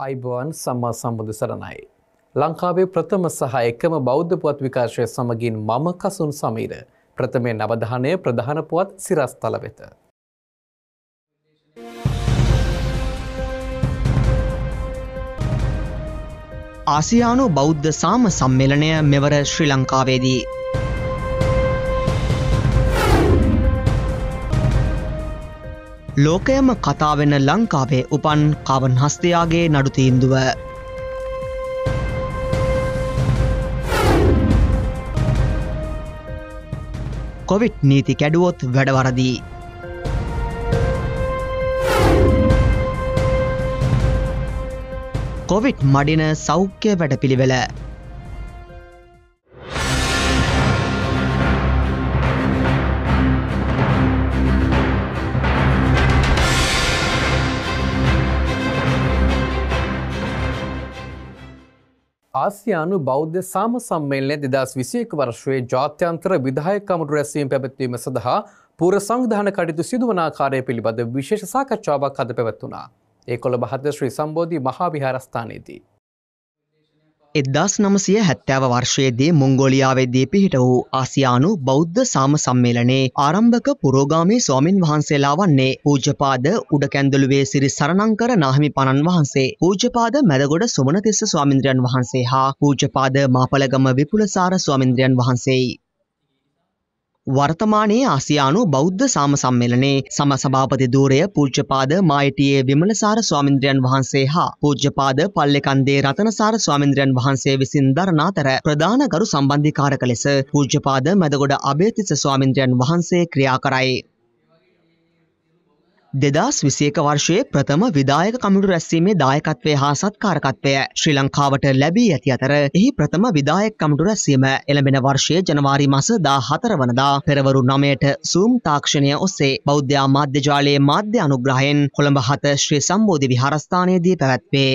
අයිබෝවන් සම්මා සම්බුදු සරණයි. ලංකාවේ ප්‍රථම සහ එකම බෞද්ධ පුවත් විකාශය සමගින් මම කසුන් සමීර ප්‍රථමය නවධානය ප්‍රධාන පුවත් සිරස්තල වෙත. ආසියානු බෞද්ධ සාම සම්මේලනය මෙවර ශ්‍රී ලංකාවේදී. ලෝකයම කතාවෙන ලංකාවේ උපන් කවන් හස්තයාගේ නඩුතීන්දුව. කොවිට් නීති කැඩුවොත් වැඩවරදී. කොවිට් මඩින සෞඛ්‍ය වැඩපිළිවෙල ආසියානු බෞද්ධ සාම සම්මේලනය දෙදස් විසියක වර්ෂයේ ජාත්‍යන්තර විදායකමට රැස්වීම පැවැත්වීම සඳහා පූර සංධාන කටයුතු සිදුවනාකාරය පිළිබඳ විශේෂ සාකච්ඡාවක් අද පැවැත්වුණා. ඒ කොළ බහද ශ්‍රී සම්බෝධී මහා විහාරස්ථානයේදී. එදදාස් නමසය හැත්තෑව වර්ෂයේදී මුංගෝලියාවේදී පිහිට වූ ආසියානු බෞද්ධ සාම සම්මේලනේ ආරම්භක පුරෝගාමී ස්වාමින් වහන්සේලා වන්නේ පූජපාද උඩකැන්දළුවේ සිරි සරණංකර නාහිමි පණන් වහන්සේ පූජපාද මැදගොඩ සුමනතිස්ස ස්වාමින්ද්‍රයන් වහන්සේ හා පූජපාද මාපලගම විපුලසාර ස්වාමින්ද්‍රයන් වහන්සේයි. වර්තමානයේ ආසියානු බෞද්ධ සාම සම්මේලනේ සම සභාපති දූරය පූජ්‍යපාද මායිටියේ විමලසාර ස්වාමින්ද්‍රයන් වහන්සේ හා පූජ්‍යපාද පල්ලෙකන්දේ රතනසාර ස්වාමින්ද්‍රයන් වහන්සේ විසින් දරනාතර ප්‍රධාන ගරු සම්බන්ධිකාරක ලෙස පූජ්‍යපාද මැදගොඩ අභේතිස ස්වාමින්ද්‍රයන් වහන්සේ ක්‍රියා කරයි. දෙදස් විසියක වර්ෂයේ ප්‍රථම විදායක කමිටු රැස්වීමේ දායකත්වය හා සත්කාරකත්වය ශ්‍රී ලංකාවට ලැබී ඇති අතර එහි ප්‍රථම විදායක කමිටු රැස්වීම එළඹෙන වර්ෂයේ ජනවාරි මස දා හතර වනදා පෙරවරු නමයට සූම් තාක්ෂණය ඔස්සේ බෞද්ධ මාධ්‍යජාලයේ මාධ්‍ය අනුග්‍රහයෙන් කොළඹ හත ශ්‍රී සම්බෝධි විහාරස්ථානයේදී පැවැත්වේ.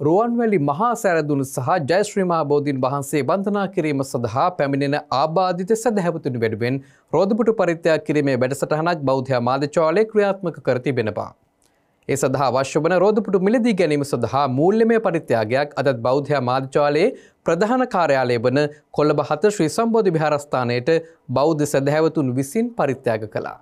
රුවන්වැලි මහා සැරදුණු සහ ජයශ්‍රීමා බෝධීන් වහන්සේ බන්ධනා කිරීම සඳහා පැමිණෙන ආබාධිත සැදැහැවතුනි වැඩුවෙන් රෝධපුට පරිත්‍යයක් කිරීමේ වැඩසටහනක් බෞද්ධ මාධ්‍යචාලය ක්‍රියාත්මක කර තිබෙනවා. ඒ සඳහා අවශ්‍ය වන රෝධපුටු මිලදී ගැනීම සඳහා මූල්‍යමය පරිත්‍යාගයක් අදත් බෞද්ධ මාධ්‍යචාලයේ ප්‍රධාන කාර්යාලය වන කොළඹ හත ශ්‍රී සම්බෝධි විහාරස්ථානයට බෞද්ධ සැදැහැවතුන් විසින් පරිත්‍යාග කළා.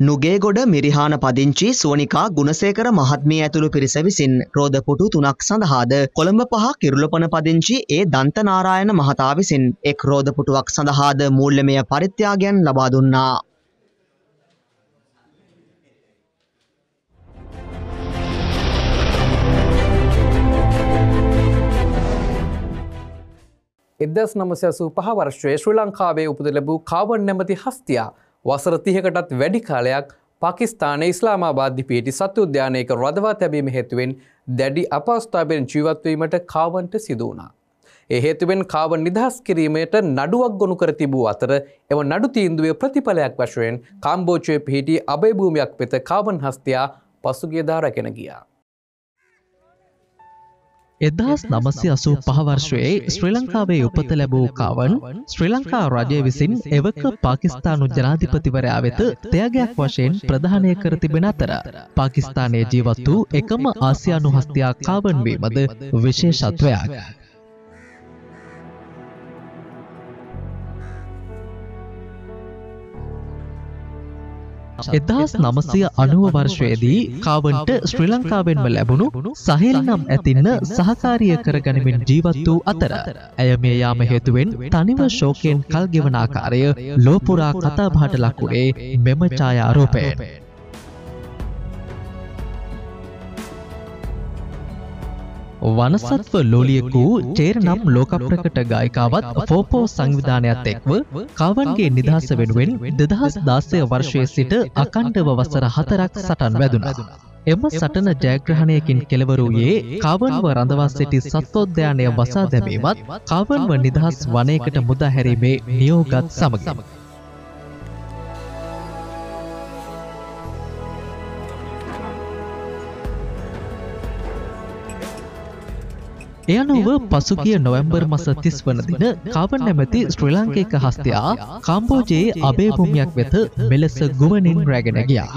නුගේගොඩ මිරිහාන පදිංචි සුවනිකා ගුණසේකර මහත්මිය ඇතුළු පිරිස විසින් රෝධපුටු තුනක් සඳහාද කොළඹ පහ කිරුලපන පදිංචි ඒ දන්තනාරායන මහතා විසින් එක් රෝධපුටුවක් සඳහාද මූල්‍යමය පරිත්‍යාගයන් ලබා දුන්නා. එදස් නමසැසූ පහ වර්ෂයේ ශ්‍රී ලංකාවේ උපද ලැබූ කාවන් නැමති හස්තියා වසර තිහකටත් වැඩි කාලයක් පාකිස්ාන ඉස්ලාමාබාධි පියටි සත්‍ය උද්‍යානයක රදවා තැබීම හේතුවෙන් දැඩි අපස්ථාපයෙන් ජීවත්වීමට කාවන්ට සිදුවනා. ඒ හේතුවෙන් කාවන් නිදහස් කිරීමට නඩුවක් ගොනු කර තිබූ අතර එම නඩු තීන්දුවේ ප්‍රතිඵලයක් වශයෙන් කාම්බෝචය පිහිටි අභයභූමයක් වෙත කාවන් හස්තයා පසුගිය දාරගෙන ගියා. එදහස් නමසි අසූ පහවර්ෂයේ ශ්‍රී ලංකාවේ උපත ලැබූ කාවන් ශ්‍රී ලංකා රජය විසින් එවක පාකිස්ානු ජනාධිපතිවරයා වෙත තයගයක් වශයෙන් ප්‍රධානය කර තිබෙන අතර පාකිස්ානයේ ජීවත් වූ එකම ආසියානු හස්තියා කාවන්වීමද විශේෂත්වයක්. එදහස් නමසය අනුව වර්ෂයේදී කාවන්ට ශ්‍රී ලංකාවෙන්ම ලැබුණු සහිල් නම් ඇතින්න සහකාරිය කරගනිමින් ජීවත් වූ අතර. ඇය මේ යාම හේතුවෙන් තනිව ශෝකයෙන් කල් ගෙවනාකාරය ලෝපුරා කතාබාට ලක්වුණේ මෙම ඡායාරෝපය. වනසත්ව ලෝලියකු චේර නම් ලෝකප්‍රකට ගායිකාවත් ෆෝපෝ සංවිධානයක් එක්ව කවන්ගේ නිදහස වෙනුවෙන් දෙදහස් දාසය වර්ෂය සිට අකණ්ඩව වසර හතරක් සටන් වැදුන. එම සටන ජයග්‍රහණයකින් කෙළවරූයේ කාවන්ව රඳවා සිටි සත්වෝද්‍යානය වසා දැමීමත් කාවන්ව නිදහස් වනයකට මුදාහැරීමේ නියෝගත් සමග. එය නොව පසුගිය නොවැම්බර් මස තිස් වන දින කාබන් නැමැති ශ්‍රී ලංකේක හස්තයා කාම්බෝජයේ අබේභූමියක් වෙත මෙලෙස ගුවනින් රැගෙන ගියා.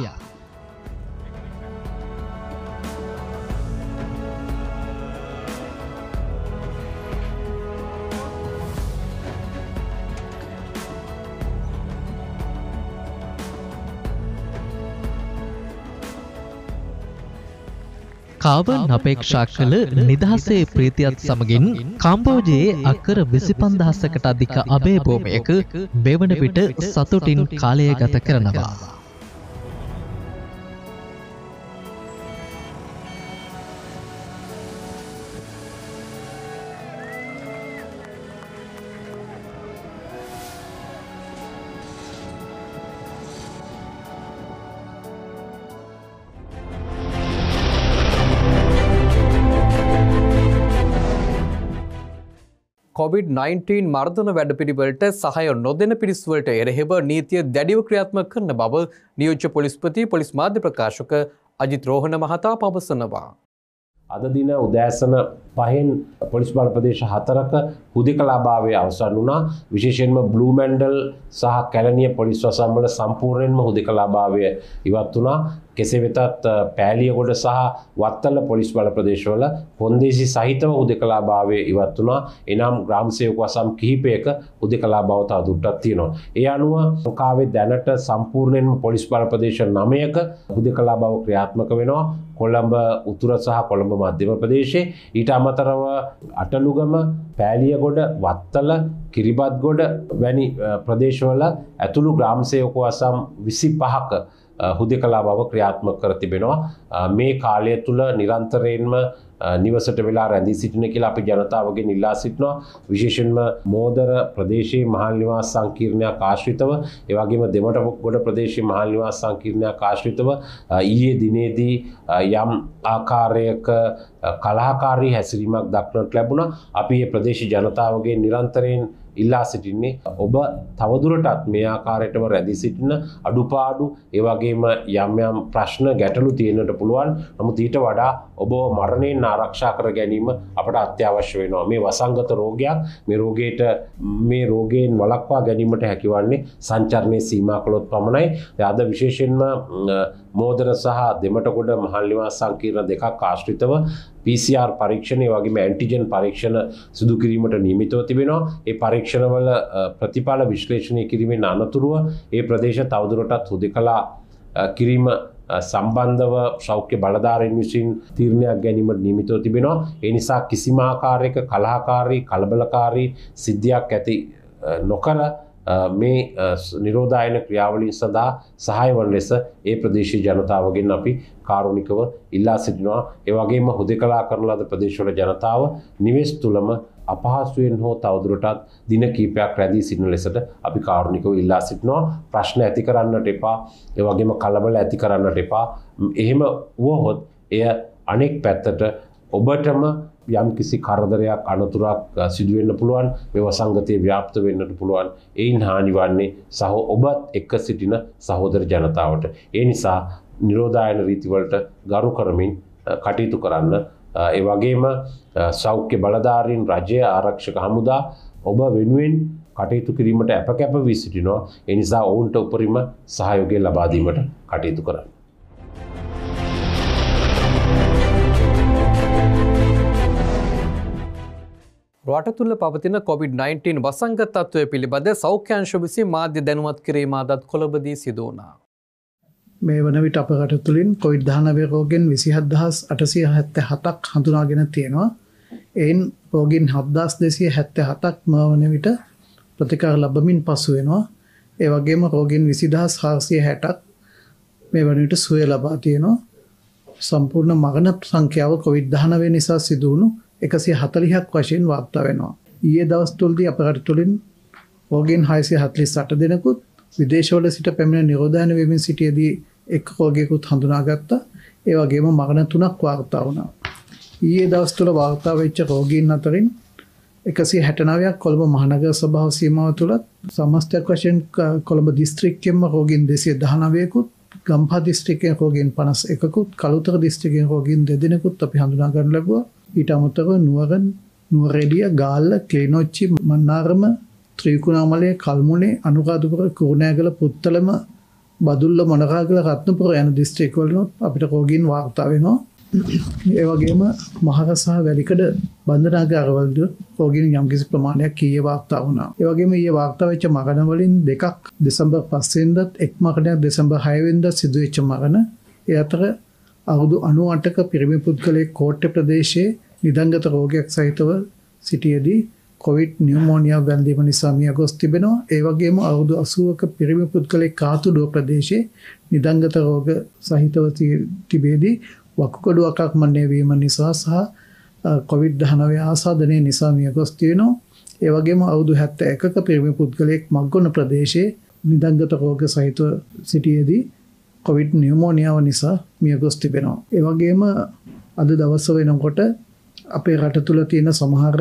කාබන් අපේක්ෂා කළ නිදහසේ ප්‍රීතියත් සමගින් කම්බෝජයේ අක්කර විසිපන්දහස්සකට අධික අබේභූමයක මෙවන විට සතුටින් කාලය ගත කරනවා. COVID-19 මර්ධන වැඩ පිළිවලට සහය නොදෙන පිරිස්වලට එරහෙව නීතිය දැඩිව ක්‍රියාත්ම කරන බව නියෝජ්‍ය පොලිස්පති පොලිස් මාධ්‍ය ප්‍රකාශක අජිත් රෝහණ මහතා පවසනවා. අද දින උදෑසන පහෙන් පොලිස් බල ප්‍රදේශ හතරක හුදිකලාභාවය අවසන් වුණා. විශේෂයෙන්ම බ්ලූමැන්ඩල් සහ කැලනිය පොලිස් වසම්වල සම්පූර්ණයෙන්ම හුදිකලාභාවය ඉවත් වුණා. කෙසේ වෙතත් පෑලියගොඩ සහ වත්තල පොලිස් බල ප්‍රදේශවල කොන්දේසි සහිතව හුදකලාභාවය ඉවත් වුණා. එනම් ග්‍රාම්සයක වසම් කිහිපයක හුදකලා බවත අදුට්ටත් තියෙනවා. ඒ අනුව ලංකාවේ දැනට සම්පූර්ණයෙන්ම පොලිස් බල ප්‍රදේශ නමයක හුදකලා බව ක්‍රියාත්මක වෙනවා. කොළඹ උතුර සහ කොළඹ මධ්‍යම ප්‍රදේශයේ. ඊට අමතරව අටලුගම පෑලියගොඩ වත්තල කිරිබත්ගොඩ වැනි ප්‍රදේශවල ඇතුළු ග්‍රාම්සයකෝ අසම් විසි පහක හුදෙ කලා බව ක්‍රියාත්ම කර තිබෙනවා. මේ කාලය තුළ නිරන්තරයෙන්ම නිවසට වෙලා රැඳී සිටින කියලා අපි ජනතාවගේ නිල්ලා සිටිනවා. විශේෂෙන්ම මෝදර ප්‍රදේශයේ මහල් නිවාස සංකීර්ණයක් ආශ්‍රිතව එවැගේම දෙමට ගොඩ ප්‍රදේශයේ මහල් නිවාස සංකීර්ණයක් ආශ්‍රිතව ඊයේ දිනේදී යම් ආකාරයක කලාකාරී හැසිරීමක් දක්නට ලැබුණා. අපි මේ ප්‍රදේශ ජනතාවගේ නිරන්තරයෙන් ඉල්ලා සිටින්නේ ඔබ තවදුරටත් මේ ආකාරයටම රැඳී සිටින අඩුපාඩු ඒ වගේම යම් යම් ප්‍රශ්න ගැටලු තියෙන්නට පුළුවන්. නමුත් ඊට වඩා ඔබ මරණයෙන් ආරක්ෂා කර ගැනීම අපට අත්‍යවශ්‍ය වෙනවා. මේ වසංගත රෝගයක් මේ රෝගයට මේ රෝගයෙන් වළක්වා ගැනීමට හැකිවන්නේ සංචරණය සීමා කළොත් පමණයි. අද විශේෂයෙන්ම මෝදර සහ දෙමටකොඩ මහල් නිවාස සංකීර්ණ දෙකක් ආශ්‍රිතව PCR පරීක්ෂණය වගේම ඇන්ටිජන් පරීක්ෂණ සිදු කිරීමට නියමිතව තිබෙනවා. ඒ පරීක්ෂණවල ප්‍රතිඵල විශ්ලේෂණය කිරීමෙන් අනතුරුව ඒ ප්‍රදේශ තවදුරටත් හුදෙකලා කිරීම සම්බන්ධව සෞඛ්‍ය බලධාරීන් විසින් තීරණයක් ගැනීමට නියමිතව තිබෙනවා. ඒ නිසා කිසිම ආකාරයක කලහකාරී කලබලකාරී සිද්ධියක් ඇති නොකර මේ නිරෝධායන ක්‍රියාවලින් සඳහා සහය වන ලෙස ඒ ප්‍රදේශීය ජනතාවගෙන් අපි කාරුණිකව ඉල්ලා සිටිනවා. ඒ වගේම හුදෙකලා කරන ලද ප්‍රදේශවල ජනතාව නිවෙස් තුලම අපහසුයෙන් හෝ තවදුරටත් දින කීපයක් රැඳී සිටින ලෙසට අපි කාරුණිකව ඉල්ලා සිටිනවා. ප්‍රශ්න ඇති කරන්නට එපා. ඒ වගේම කලබල ඇති කරන්නට එපා. එහෙම වුවහොත් එය අනෙක් පැත්තට ඔබටම යම් කිසි කරදරයක් අනතුරක් සිදුවෙන්න පුළුවන් මේ වසංගතය ව්‍යාප්ත වෙන්නට පුළුවන් එයින් හානිවන්නේ සහ ඔබත් එක්ක සිටින සහෝදර ජනතාවට. ඒ නිසා නිරෝධායන රීතිවලට ගරු කරමින් කටයුතු කරන්න ඒ වගේම සෞඛ්‍ය බලධාරීන් රජය ආරක්ෂක හමුදා ඔබ වෙනුවෙන් කටයුතු කිරීමට අප කැප වී සිටිනවා එනිසා ඔවුන්ට උපරිම සහයෝගය ලබාදීමට කටයුතු කරන්න. රට තුළ පවතින COොVID-19 වසංගතත්වය පිළිබඳ සෞඛ්‍යංශ විසි මාධ්‍ය දැනුවත් කිරීම අදත් කොළඹදී සිදුවනා. මේ වන විට අප රට තුළින් කොයිඩ් දානවය රෝගෙන් විසිහදදහස් අටසිය හැත්ත හතක් හඳුනාගෙන තියෙනවා. එයින් රෝගින් හද්දාස් දෙසිය හැත්ත හතක් මවන විට ප්‍රතිකාර ලබමින් පසු වෙනවා. ඒ වගේම රෝගින් විසිදහස් හාසිය හැටක් මේ වනට සුවය ලබා තියෙනවා. සම්පූර්ණ මගන සංඛ්‍යාව කොවිඩ් දහනවේ නිසා සිදුවුණු එකසිය හතලිහක් වශයෙන් වාර්තා වෙනවා. ඊයේ දවස්තුල්දී අපරට තුළින් ඕගෙන් හයිසිය හත්ලි සට දෙනකුත් විදේශවල සිට පැමිණ නිරෝධාන වෙමින් සිටියදී එක් රෝගයකුත් හඳුනාගත්ත ඒවගේම මගන තුනක් වාර්තා වුණා. ඊයේ දවස් තුළ වාර්තා වෙච්ච රෝගීන් අතරින් එකසි හැටනාවයක් කොළඹ මහනගර සභාව සීමාව තුළත් සමස්තයක් වශයෙන් කොළඹ දිස්ත්‍රික්කෙන්ම රෝගින් දෙසිය දහනවයකුත් ගම්පා දිස්ත්‍රිකය රෝගින් පනස් එකකුත් කළුතර දිස්ත්‍රිකෙන් රෝගින් දෙදෙනෙකුත් අපි හඳුනාගන්න ලැබවා ඊට අමතව නුවරන් නුවරෙඩිය ගාල්ල ක්ලේනොච්චි මන්නාරම ත්‍රීකුණාමලය කල්මුණේ අනුකාදුපුර කුරුණෑගල පුත්තලම බදුල්ල මොනකාගල රත්නපුර යන දිස්ත්‍රික්වලනොත් අපිට කෝගින් වාර්තා වෙනවා. ඒවගේම මහර සහ වැලිකඩ බන්ධනාගාරවලද පෝගින් යම්කිසි ප්‍රමාණයක් කිය වාර්තා වුණා. ඒවගේම ඒ වාර්තා වෙච්ච මගනවලින් දෙකක් දෙසම්බර් පස්සෙන්දත් එක් මකනයක් දෙසම්බර් හයවෙන්ද සිදුවච්ච මගන ඒ අතර අවුදු අනුවටක පිරිමි පුද්ගලය කෝට්ට ප්‍රදේශයේ නිදංගත රෝගයක් සහිතව සිටියදී කොවිඩ් නියමෝනියා බැන්දීම නිසා මිය ගොස් තිබෙනවා. ඒවගේම අවුදු අසුවක පිරිමි පුද්ගලෙක් කාතුඩුව ප්‍රදේශයේ නිදංගත රෝග සහිතව තිබේදී වකුකඩුවකක් මන්නේ වීම නිසා සහ කොවිඩ් දහනවේ ආසාධනය නිසා මිය ගොස් තියෙනවා ඒවගේම අවුදු හැත්ත එකක පිරිමි පුද්ගලයෙක් මක්ගොන ප්‍රදේශයේ නිදංගත රෝග සහිතව සිටියේදී කොවිඩ් නියමෝනියාව නිසා මිය ගොස් තිබෙනවා. ඒවගේම අද දවස්ස වෙනකොට අපේ රට තුළ තියෙන සමහර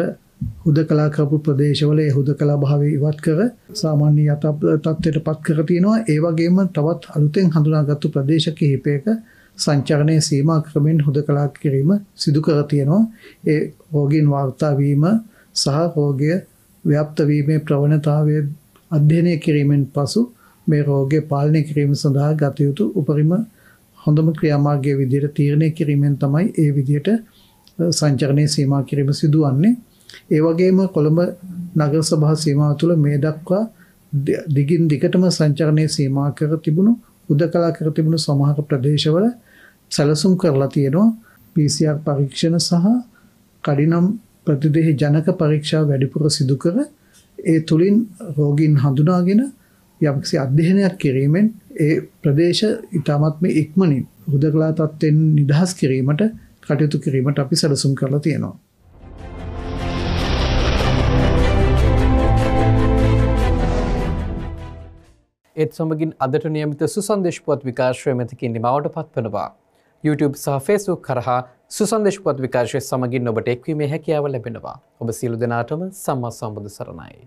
හුද කලාකරපු ප්‍රදේශවල හුද කලා භාව ඉවත් කර සාමාන්‍ය යත තත්වයට පත් කර තියෙනවා ඒවගේම තවත් අලුතෙන් හඳුනාගත්තු ප්‍රදේශ කිහිපයක සංචරණය සීමා ක්‍රමෙන් හුද කලා කිරීම සිදු කර තියෙනවා ඒ රෝගීන් වාර්තාවීම සහ රෝගය ව්‍යප්තවීමේ ප්‍රවණතාවය අධ්‍යනය කිරීමෙන් පසු මේ රෝගය පාලනය කිරීම සඳහා ගතයුතු උපරිම හොඳම ක්‍රියාමාර්ගය විදියට තීරණය කිරීමෙන් තමයි ඒ විදියට සංචරණය සීමා කිරීම සිදුවන්නේ. ඒ වගේම කොළඹ නගර සභා සීමාව තුළ මේ දක්වා දිගින් දිගටම සංචරණය සීමා කර තිබුණු උදකලා කර තිබුණු සමහර ප්‍රදේශවල සැලසුම් කරලා තියෙනවා PCR පරීක්ෂණ සහ කඩිනම් ප්‍රතිදෙහි ජනක පරීක්ෂා වැඩිපුර සිදු කර ඒ තුළින් රෝගීන් හඳුනාගෙන යම්කිසි අධ්‍යයනයක් කිරීමෙන් ඒ ප්‍රදේශ ඉතාමත්ම ඉක්මනින් හුදකලා තත්වෙන් නිදහස් කිරීමට කටයුතු කිරීමට අපි සැලසුම් කරලා තියෙනවා. ඒත් සමගින් අදට නියමිත සුසන්දේශපුවත් විකාශය මෙතකින් නිමවට පත්වනවා. YouTube සහ ෆේස්බුක් කරහා සුසන්දේශපුවත් විකාශය සමගින් ඔබට එක්වීමේ හැකියාව ලැබෙනවා. ඔබ සියලු දෙනාටම සම්මා සම්බුදු සරණයි.